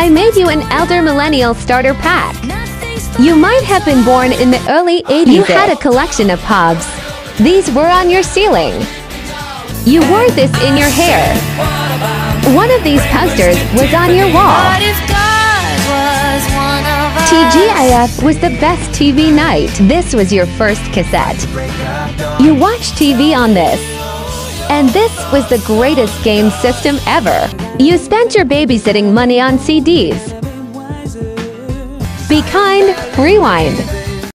I made you an Elder Millennial Starter Pack. You might have been born in the early 80s. You had a collection of pogs. These were on your ceiling. You wore this in your hair. One of these posters was on your wall. What if God was one of us? TGIF was the best TV night. This was your first cassette. You watched TV on this. And this was the greatest game system ever. You spent your babysitting money on CDs. Be kind, rewind.